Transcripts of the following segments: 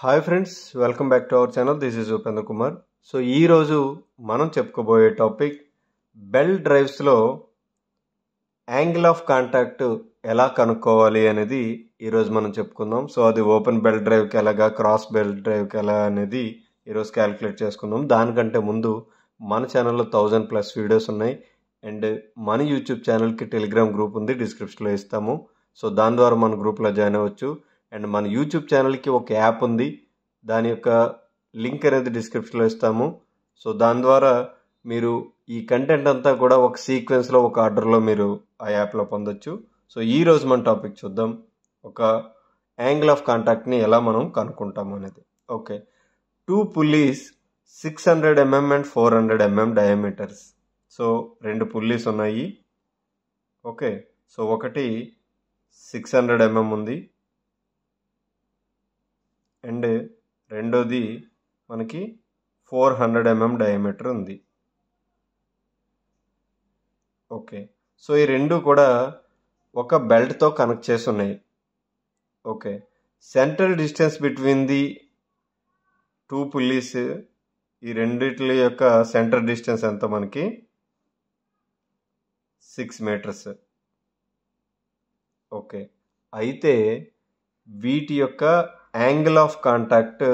Hi friends welcome back to our channel. This is Upendra Kumar. So ఈరోజు మనం చెప్పుకోబోయే topic belt డ్రైవ్స్లో angle of contact ఎలా కనుక్కోవాలి అనేది ఈరోజు మనం చెప్పుకుందాం. సో అది ఓపెన్ బెల్ డ్రైవ్కి ఎలాగా క్రాస్ బెల్ డ్రైవ్కి ఎలా అనేది ఈరోజు క్యాలిక్యులేట్ చేసుకుందాం. దానికంటే ముందు మన ఛానల్లో థౌజండ్ ప్లస్ వీడియోస్ ఉన్నాయి. అండ్ మన యూట్యూబ్ ఛానల్కి టెలిగ్రామ్ గ్రూప్ ఉంది డిస్క్రిప్షన్లో ఇస్తాము. సో దాని ద్వారా మన గ్రూప్లో జాయిన్ అవ్వచ్చు. అండ్ మన యూట్యూబ్ ఛానల్కి ఒక యాప్ ఉంది. దాని యొక్క లింక్ అనేది డిస్క్రిప్షన్లో ఇస్తాము. సో దాని ద్వారా మీరు ఈ కంటెంట్ అంతా కూడా ఒక సీక్వెన్స్లో ఒక ఆర్డర్లో మీరు ఆ యాప్లో పొందొచ్చు. సో ఈ రోజు మన టాపిక్ చూద్దాం. ఒక యాంగిల్ ఆఫ్ కాంటాక్ట్ని ఎలా మనం కనుక్కుంటాము అనేది. Okay. Two pulleys six hundred mm and four hundred mm diameters. So రెండు పుల్లీస్ ఉన్నాయి. ఓకే. సో ఒకటి సిక్స్ హండ్రెడ్ ఎంఎం ఉంది. అండ్ రెండోది మనకి ఫోర్ హండ్రెడ్ ఎంఎం డయామీటర్ ఉంది. ఓకే. సో ఈ రెండు కూడా ఒక బెల్ట్తో కనెక్ట్ చేసి ఉన్నాయి okay. Centre distance between the two pulleys ఈ రెండిట్ల యొక్క సెంటర్ డిస్టెన్స్ ఎంత మనకి? Six metres. ఓకే. అయితే వీటి యొక్క యాంగిల్ ఆఫ్ కాంటాక్ట్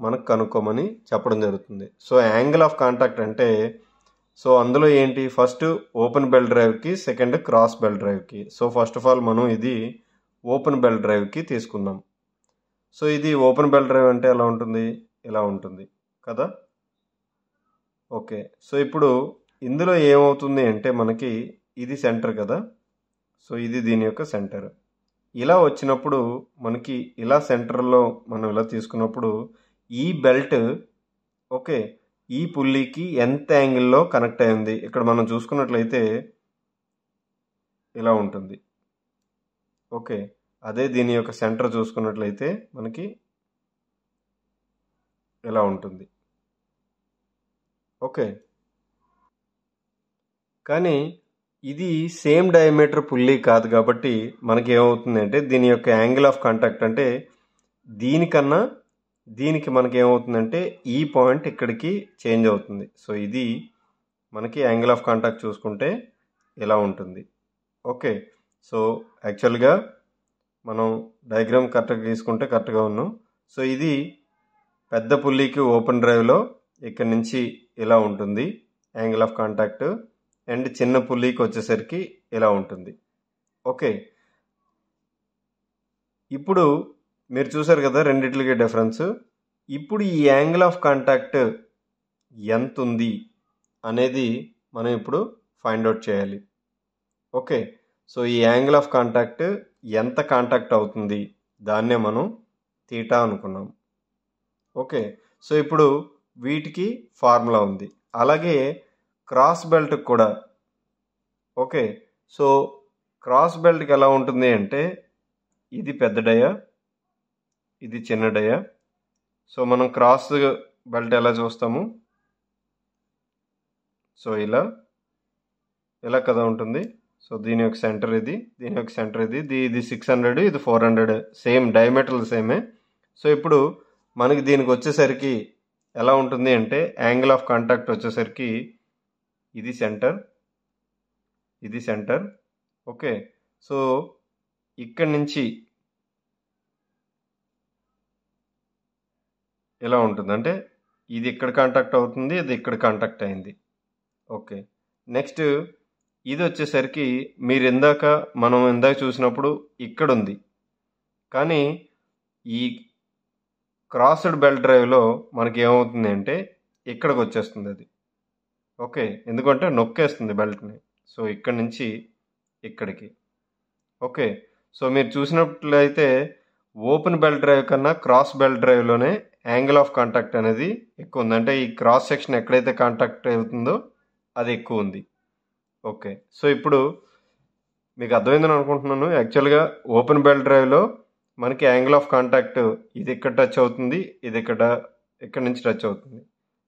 మనకు కనుక్కోమని చెప్పడం జరుగుతుంది. సో యాంగిల్ ఆఫ్ కాంటాక్ట్ అంటే సో అందులో ఏంటి? ఫస్ట్ ఓపెన్ బెల్ డ్రైవ్కి సెకండ్ క్రాస్ బెల్ డ్రైవ్కి. సో ఫస్ట్ ఆఫ్ ఆల్ మనం ఇది ఓపెన్ బెల్ డ్రైవ్కి తీసుకుందాం. సో ఇది ఓపెన్ బెల్ డ్రైవ్ అంటే ఎలా ఉంటుంది? ఇలా ఉంటుంది. కదా? ఓకే. సో ఇప్పుడు ఇందులో ఏమవుతుంది అంటే మనకి ఇది సెంటర్ కదా? సో ఇది దీని యొక్క సెంటర్. ఇలా వచ్చినప్పుడు మనకి ఇలా సెంటర్లో మనం ఇలా తీసుకున్నప్పుడు ఈ బెల్ట్ ఓకే ఈ పుల్లీకి ఎంత యాంగిల్లో కనెక్ట్ అయింది? ఇక్కడ మనం చూసుకున్నట్లయితే ఇలా ఉంటుంది. ఓకే అదే దీని యొక్క సెంటర్ చూసుకున్నట్లయితే మనకి ఇలా ఉంటుంది. ఓకే. కానీ ఇది సేమ్ డయామీటర్ పుల్లీ కాదు కాబట్టి మనకి ఏమవుతుందంటే దీని యొక్క యాంగిల్ ఆఫ్ కాంటాక్ట్ అంటే దీనికన్నా దీనికి మనకి ఏమవుతుందంటే ఈ పాయింట్ ఇక్కడికి చేంజ్ అవుతుంది. సో ఇది మనకి యాంగిల్ ఆఫ్ కాంటాక్ట్ చూసుకుంటే ఇలా ఉంటుంది. ఓకే సో యాక్చువల్గా మనం డయాగ్రామ్ కరెక్ట్గా తీసుకుంటే కరెక్ట్గా ఉన్నాం. సో ఇది పెద్ద పుల్లీకి ఓపెన్ డ్రైవ్లో ఇక్కడ నుంచి ఇలా ఉంటుంది. యాంగిల్ ఆఫ్ కాంటాక్ట్ అండ్ చిన్న పుల్లీకి వచ్చేసరికి ఇలా ఉంటుంది. ఓకే. ఇప్పుడు మీరు చూసారు కదా రెండిట్లకి డిఫరెన్స్. ఇప్పుడు ఈ యాంగిల్ ఆఫ్ కాంటాక్ట్ ఎంత ఉంది అనేది మనం ఇప్పుడు ఫైండ్ అవుట్ చేయాలి. ఓకే. సో ఈ యాంగిల్ ఆఫ్ కాంటాక్ట్ ఎంత కాంటాక్ట్ అవుతుంది దాన్నే మనం తీటా అనుకున్నాం. ఓకే. సో ఇప్పుడు వీటికి ఫార్ములా ఉంది. అలాగే క్రాస్ బెల్ట్ కూడా. ఓకే. సో క్రాస్ బెల్ట్కి ఎలా ఉంటుంది అంటే ఇది పెద్ద డయా ఇది చిన్న డయా. సో మనం క్రాస్ బెల్ట్ ఎలా చూస్తాము? సో ఇలా. ఇలా కదా ఉంటుంది. సో దీని యొక్క సెంటర్ ఇది దీని యొక్క సెంటర్ ఇది ఇది ఇది సిక్స్ హండ్రెడ్ ఇది ఫోర్ హండ్రెడ్ సేమ్ డయామీటర్లు సేమే. సో ఇప్పుడు మనకి దీనికి వచ్చేసరికి ఎలా ఉంటుంది అంటే యాంగిల్ ఆఫ్ కాంటాక్ట్ వచ్చేసరికి ఇది సెంటర్ ఇది సెంటర్. ఓకే. సో ఇక్కడి నుంచి ఎలా ఉంటుంది? అంటే ఇది ఇక్కడ కాంటాక్ట్ అవుతుంది ఇది ఇక్కడ కాంటాక్ట్ అయింది. ఓకే. నెక్స్ట్ ఇది వచ్చేసరికి మీరు ఇందాక మనం ఇందాక చూసినప్పుడు ఇక్కడ ఉంది. కానీ ఈ క్రాస్డ్ బెల్ట్ డ్రైవ్లో మనకి ఏమవుతుంది అంటే ఇక్కడికి వచ్చేస్తుంది అది. ఓకే ఎందుకంటే నొక్కేస్తుంది బెల్ట్ని. సో ఇక్కడి నుంచి ఇక్కడికి. ఓకే సో మీరు చూసినట్లయితే ఓపెన్ బెల్ట్ డ్రైవ్ కన్నా క్రాస్ బెల్ట్ డ్రైవ్లోనే యాంగిల్ ఆఫ్ కాంటాక్ట్ అనేది ఎక్కువ ఉంది. అంటే ఈ క్రాస్ సెక్షన్ ఎక్కడైతే కాంటాక్ట్ అవుతుందో అది ఎక్కువ ఉంది. ఓకే సో ఇప్పుడు మీకు అర్థమైందని అనుకుంటున్నాను. యాక్చువల్గా ఓపెన్ బెల్ట్ డ్రైవ్లో మనకి యాంగిల్ ఆఫ్ కాంటాక్ట్ ఇది ఇక్కడ టచ్ అవుతుంది ఇది ఇక్కడ ఇక్కడ నుంచి టచ్ అవుతుంది.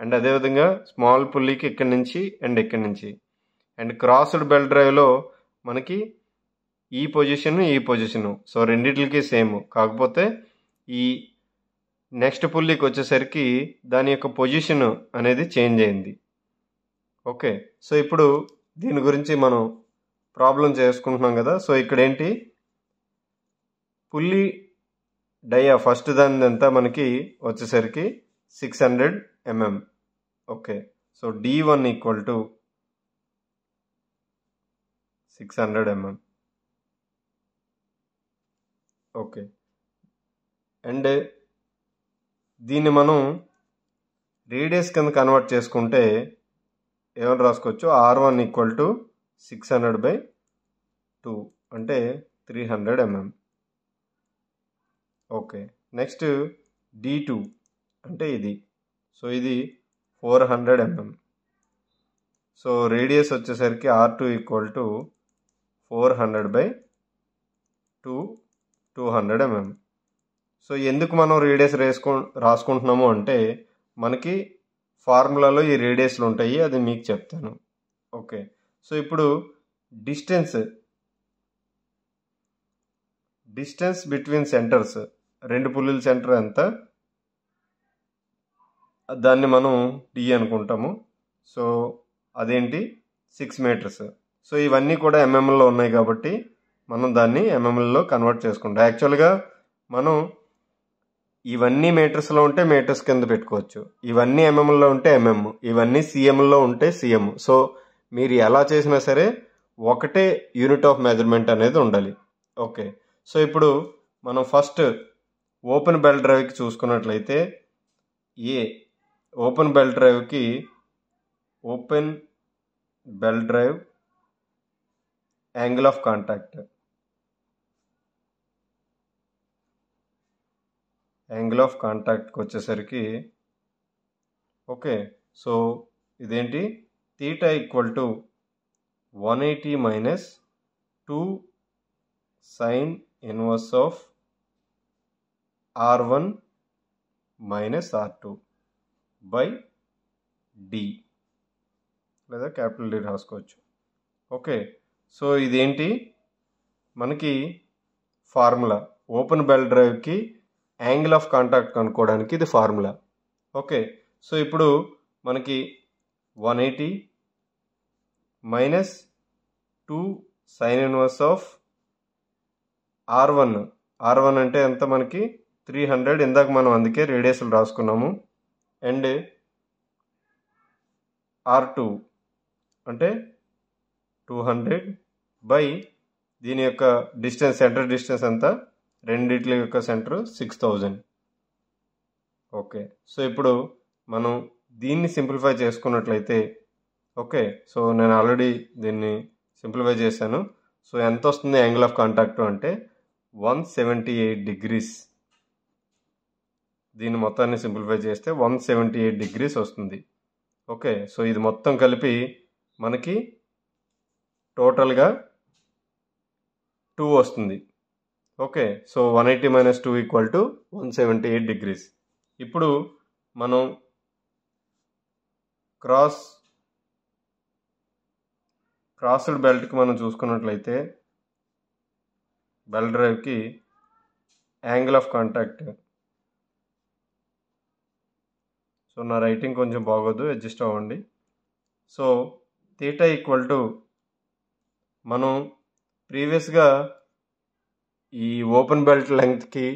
అండ్ అదేవిధంగా స్మాల్ పుల్లీకి ఇక్కడి నుంచి అండ్ ఇక్కడి నుంచి. అండ్ క్రాస్డ్ బెల్ట్ డ్రైవ్లో మనకి ఈ పొజిషన్ ఈ పొజిషను. సో రెండిటికి సేమ్. కాకపోతే ఈ నెక్స్ట్ పుల్లీకి వచ్చేసరికి దాని యొక్క పొజిషన్ అనేది చేంజ్ అయింది. ఓకే. సో ఇప్పుడు దీని గురించి మనం ప్రాబ్లం చేసుకుంటున్నాం కదా. సో ఇక్కడ ఏంటి పుల్లి డయా ఫస్ట్ దాని అంతా మనకి వచ్చేసరికి six hundred mm okay so D one equal to six hundred mm okay and దీన్ని మనం రేడియస్ కింద కన్వర్ట్ చేసుకుంటే ఏమని రాసుకోవచ్చు? R one equal to six hundred by two అంటే three hundred mm okay next D two అంటే ఇది. So ఇది four hundred MM. So radius వచ్చేసరికి R two equal to four hundred by two two hundred mm. So ఎందుకు మనం radius రేసుకో రాసుకుంటున్నాము అంటే మనకి ఫార్ములాలో ఈ రేడియస్లు ఉంటాయి అది మీకు చెప్తాను. ఓకే. సో ఇప్పుడు డిస్టెన్స్ డిస్టెన్స్ బిట్వీన్ సెంటర్స్ రెండు పుల్లుల సెంటర్ ఎంత? దాన్ని మనం డి అనుకుంటాము. సో అదేంటి? సిక్స్ మీటర్స్ సో ఇవన్నీ కూడా ఎంఎంఎల్లో ఉన్నాయి కాబట్టి మనం దాన్ని ఎంఎంఎల్లో కన్వర్ట్ చేసుకుంటాం. యాక్చువల్గా మనం ఇవన్నీ మీటర్స్లో ఉంటే మీటర్స్ కింద పెట్టుకోవచ్చు. ఇవన్నీ ఎంఎంఎల్లో ఉంటే ఎంఎం ఇవన్నీ సీఎంలో ఉంటే సీఎం సో మీరు ఎలా చేసినా సరే ఒకటే యూనిట్ ఆఫ్ మెజర్మెంట్ అనేది ఉండాలి. ఓకే. సో ఇప్పుడు మనం ఫస్ట్ ఓపెన్ బెల్ డ్రైవ్కి చూసుకున్నట్లయితే ఏ open bell డ్రైవ్కి open belt drive angle of contact angle of కాంటాక్ట్కి వచ్చేసరికి ఓకే. సో ఇదేంటి? Theta equal to one eighty minus two sine inverse of R one minus R two. By D. లేదా capital D రాసుకోవచ్చు. Okay. So ఇదేంటి? మనకి formula. Open bell డ్రైవ్కి angle of contact కనుక్కోవడానికి ఇది formula. Okay. So ఇప్పుడు మనకి one eighty minus two sine inverse of R one. R one అంటే ఎంత మనకి? Three hundred. ఇందాక మనం అందుకే రేడియస్లు రాసుకున్నాము. And R two. అంటే టూ హండ్రెడ్ బై దీని యొక్క డిస్టెన్స్ సెంటర్ డిస్టెన్స్ ఎంత? రెండిట్ల యొక్క centre six thousand. Okay. So ఇప్పుడు మనం దీన్ని సింప్లిఫై చేసుకున్నట్లయితే ఓకే. సో నేను ఆల్రెడీ దీన్ని సింప్లిఫై చేశాను. సో ఎంత వస్తుంది యాంగిల్ ఆఫ్ కాంటాక్ట్ అంటే వన్ సెవెంటీ ఎయిట్ డిగ్రీస్. దీన్ని మొత్తాన్ని సింప్లిఫై చేస్తే వన్ సెవెంటీ ఎయిట్ డిగ్రీస్ వస్తుంది. ఓకే సో ఇది మొత్తం కలిపి మనకి టోటల్గా టూ వస్తుంది. Okay so one eighty minus two equal to one seventy eight degrees. ఇప్పుడు మనం క్రాస్ క్రాస్డ్ బెల్ట్కి మనం చూసుకున్నట్లయితే బెల్ డ్రైవ్కి యాంగిల్ ఆఫ్ కాంటాక్ట్ సో నా రైటింగ్ కొంచెం బాగోదు అడ్జస్ట్ అవ్వండి. సో థీటా ఈక్వల్ టు మనం ప్రీవియస్గా ఈ ఓపెన్ బెల్ట్ లెంగ్త్కి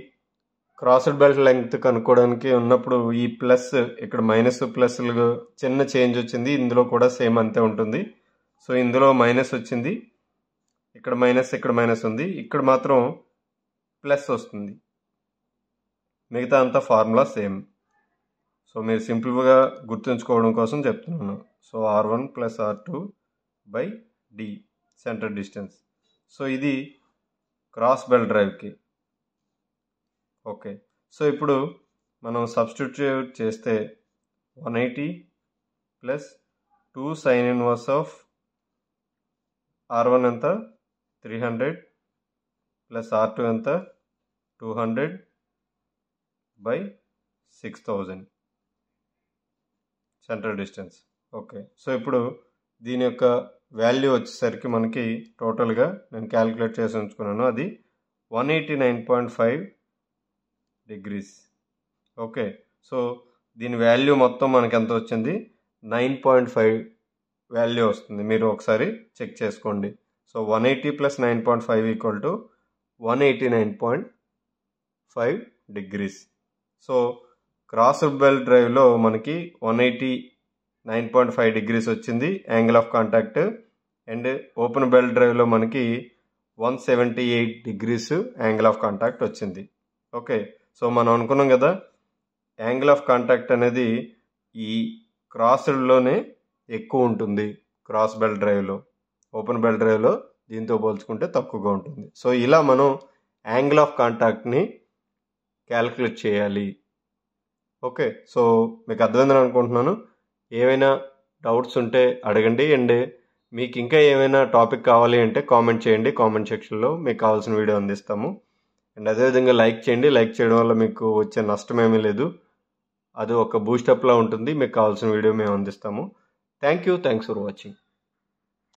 క్రాస్డ్ బెల్ట్ లెంగ్త్ కనుక్కోవడానికి ఉన్నప్పుడు ఈ ప్లస్ ఇక్కడ మైనస్ ప్లస్లు చిన్న చేంజ్ వచ్చింది ఇందులో కూడా సేమ్ అంతే ఉంటుంది. సో ఇందులో మైనస్ వచ్చింది ఇక్కడ మైనస్ ఇక్కడ మైనస్ ఉంది ఇక్కడ మాత్రం ప్లస్ వస్తుంది. మిగతా అంతా ఫార్ములా సేమ్ సో మీరు సింపుల్గా గుర్తుంచుకోవడం కోసం చెప్తున్నాను. So R one plus R two by D centre distance. So ఇది క్రాస్ బెల్ డ్రైవ్కి. ఓకే. సో ఇప్పుడు మనం సబ్స్టిట్యూట్ చేస్తే one eighty plus two sine inverse of R one ఎంత? Three hundred plus R two ఎంత? Two hundred by six thousand. Centre distance. Okay. So ఇప్పుడు దీని యొక్క వాల్యూ వచ్చేసరికి మనకి టోటల్గా నేను క్యాలిక్యులేట్ చేసి ఉంచుకున్నాను. అది one eighty nine point five degrees. Okay. So దీని వాల్యూ మొత్తం మనకి ఎంత వచ్చింది? నైన్ పాయింట్ ఫైవ్ వాల్యూ వస్తుంది. మీరు ఒకసారి చెక్ చేసుకోండి. So one eighty plus nine point five equal to one eighty nine point five degrees. So cross belt డ్రైవ్లో మనకి one eighty nine point five degrees వచ్చింది angle of contact. And open belt డ్రైవ్లో మనకి one seventy eight degrees angle of contact వచ్చింది. Okay so మనం అనుకున్నాం కదా angle of contact అనేది ఈ క్రాస్డ్లోనే ఎక్కువ ఉంటుంది క్రాస్ బెల్ డ్రైవ్లో. ఓపెన్ బెల్ డ్రైవ్లో దీంతో పోల్చుకుంటే తక్కువగా ఉంటుంది. సో ఇలా మనం యాంగిల్ ఆఫ్ కాంటాక్ట్ని క్యాలిక్యులేట్ చేయాలి. ఓకే సో మీకు అర్థమైందని అనుకుంటున్నాను. ఏమైనా డౌట్స్ ఉంటే అడగండి అండ్ మీకు ఇంకా ఏమైనా టాపిక్ కావాలి అంటే కామెంట్ చేయండి. కామెంట్ సెక్షన్లో మీకు కావాల్సిన వీడియో అందిస్తాము. అండ్ అదేవిధంగా లైక్ చేయండి. లైక్ చేయడం వల్ల మీకు వచ్చే నష్టం ఏమీ లేదు. అది ఒక బూస్టప్లా ఉంటుంది. మీకు కావాల్సిన వీడియో మేము అందిస్తాము. Thank you. Thanks for watching.